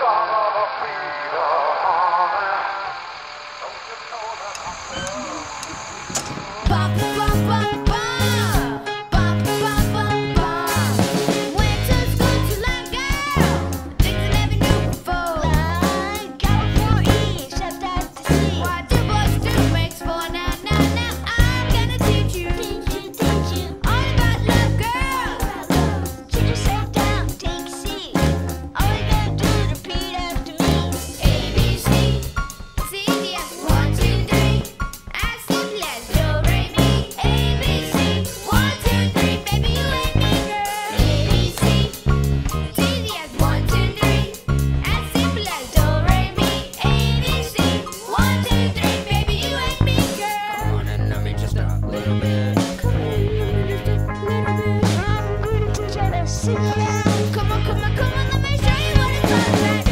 On. Come on, come on, come on, let me show you what it's all about.